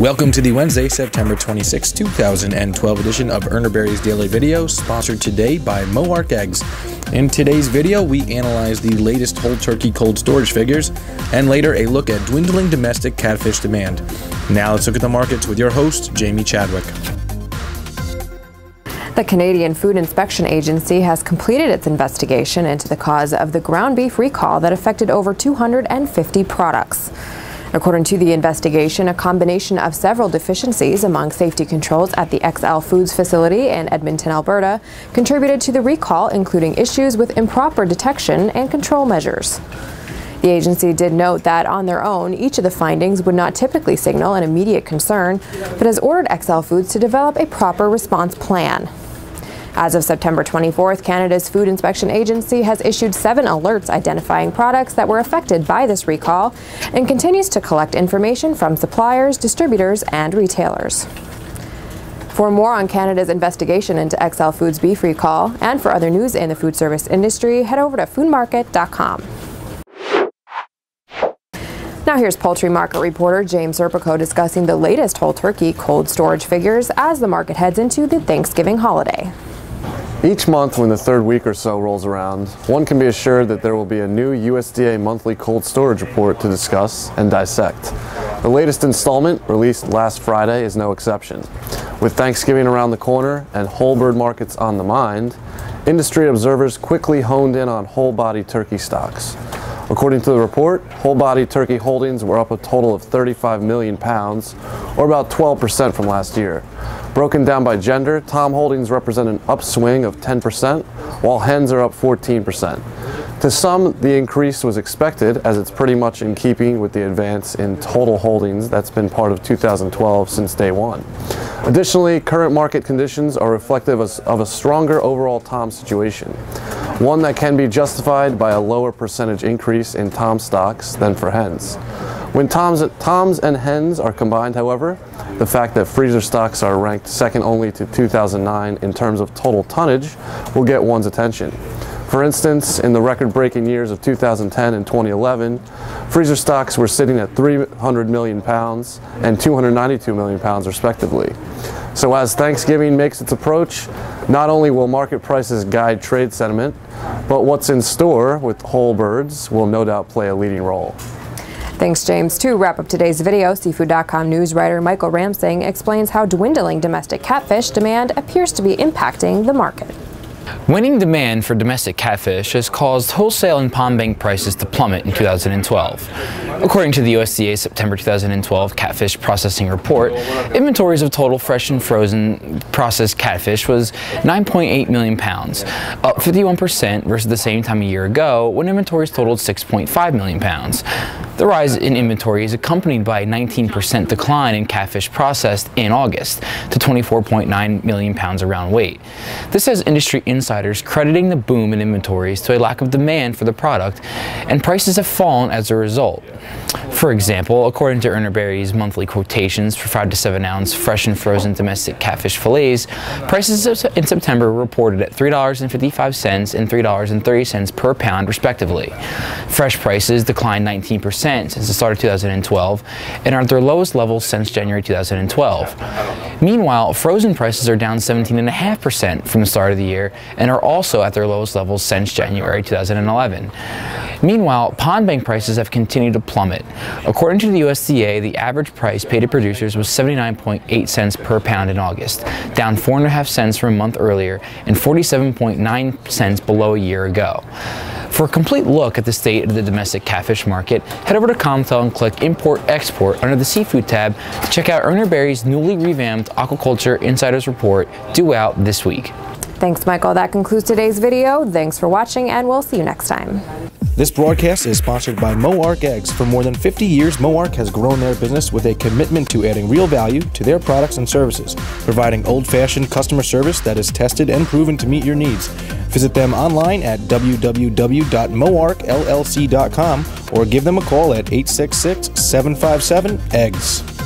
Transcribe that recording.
Welcome to the Wednesday, September 26, 2012 edition of Urner Barry's Daily Video, sponsored today by Moark Eggs. In today's video, we analyze the latest whole turkey cold storage figures, and later a look at dwindling domestic catfish demand. Now let's look at the markets with your host, Jamie Chadwick. The Canadian Food Inspection Agency has completed its investigation into the cause of the ground beef recall that affected over 250 products. According to the investigation, a combination of several deficiencies among safety controls at the XL Foods facility in Edmonton, Alberta, contributed to the recall, including issues with improper detection and control measures. The agency did note that on their own, each of the findings would not typically signal an immediate concern, but has ordered XL Foods to develop a proper response plan. As of September 24th, Canada's Food Inspection Agency has issued seven alerts identifying products that were affected by this recall and continues to collect information from suppliers, distributors, and retailers. For more on Canada's investigation into XL Foods beef recall and for other news in the food service industry, head over to foodmarket.com. Now here's poultry market reporter James Serpico discussing the latest whole turkey cold storage figures as the market heads into the Thanksgiving holiday. Each month when the third week or so rolls around, one can be assured that there will be a new USDA monthly cold storage report to discuss and dissect. The latest installment, released last Friday, is no exception. With Thanksgiving around the corner and whole bird markets on the mind, industry observers quickly honed in on whole body turkey stocks. According to the report, whole body turkey holdings were up a total of 35 million pounds, or about 12% from last year. Broken down by gender, Tom holdings represent an upswing of 10%, while hens are up 14%. To some, the increase was expected as it's pretty much in keeping with the advance in total holdings that's been part of 2012 since day one. Additionally, current market conditions are reflective of a stronger overall Tom situation, one that can be justified by a lower percentage increase in Tom stocks than for hens. When toms, toms and hens are combined, however, the fact that freezer stocks are ranked second only to 2009 in terms of total tonnage will get one's attention. For instance, in the record-breaking years of 2010 and 2011, freezer stocks were sitting at 300 million pounds and 292 million pounds respectively. So as Thanksgiving makes its approach, not only will market prices guide trade sentiment, but what's in store with whole birds will no doubt play a leading role. Thanks, James. To wrap up today's video, Seafood.com news writer Michael Ramsingh explains how dwindling domestic catfish demand appears to be impacting the market. Waning demand for domestic catfish has caused wholesale and pond bank prices to plummet in 2012. According to the USDA September 2012 catfish processing report, inventories of total fresh and frozen processed catfish was 9.8 million pounds, up 51% versus the same time a year ago when inventories totaled 6.5 million pounds. The rise in inventory is accompanied by a 19% decline in catfish processed in August to 24.9 million pounds around weight. This has industry insiders crediting the boom in inventories to a lack of demand for the product, and prices have fallen as a result. For example, according to Urner Barry's monthly quotations for 5 to 7 ounce fresh and frozen domestic catfish fillets, prices in September were reported at $3.55 and $3.30 per pound respectively. Fresh prices declined 19% since the start of 2012 and are at their lowest levels since January 2012. Meanwhile, frozen prices are down 17.5% from the start of the year and are also at their lowest levels since January 2011. Meanwhile, pond bank prices have continued to plummet. According to the USDA, the average price paid to producers was 79.8 cents per pound in August, down 4.5 cents from a month earlier and 47.9 cents below a year ago. For a complete look at the state of the domestic catfish market, head over to Comtell and click Import Export under the Seafood tab to check out Urner Barry's newly revamped Aquaculture Insiders Report due out this week. Thanks, Michael. That concludes today's video. Thanks for watching, and we'll see you next time. This broadcast is sponsored by Moark Eggs. For more than 50 years, Moark has grown their business with a commitment to adding real value to their products and services, providing old-fashioned customer service that is tested and proven to meet your needs. Visit them online at www.moarkllc.com or give them a call at 866 757 EGGS.